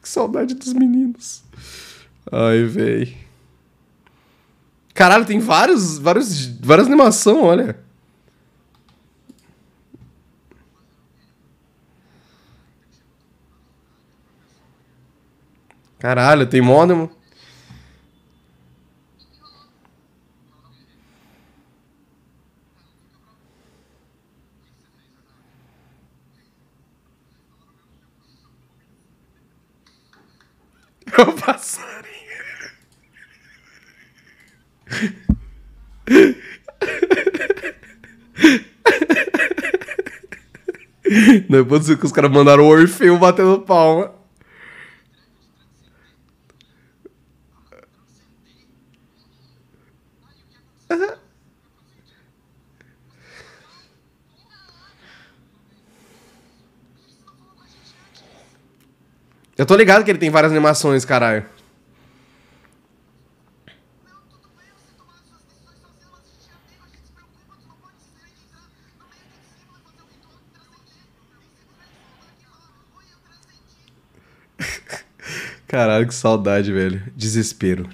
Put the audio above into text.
que saudade dos meninos. Ai, véi. Caralho, tem vários, vários, várias animação, olha. Caralho, tem Modem. É o passarinho. Não é possível que os caras mandaram o Orfeu batendo palma. Eu tô ligado que ele tem várias animações, caralho. Caralho, que saudade, velho. Desespero.